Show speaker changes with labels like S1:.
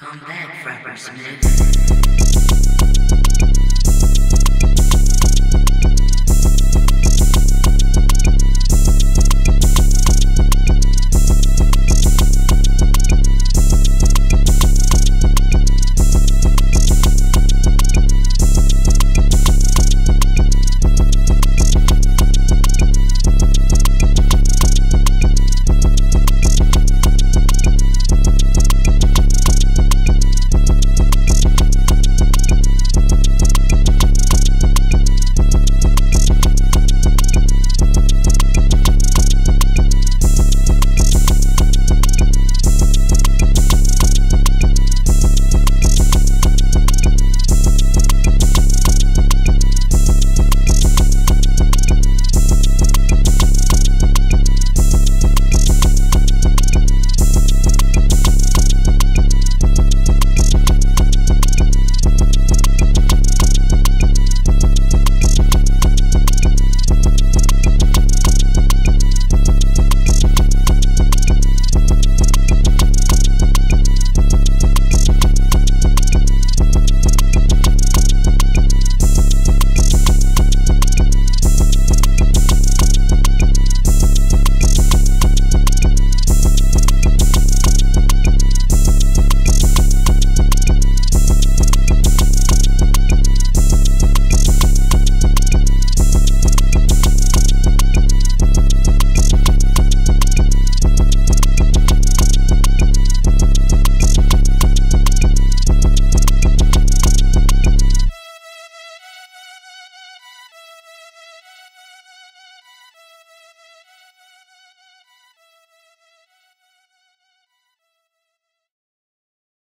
S1: Come back, Frapper Smith.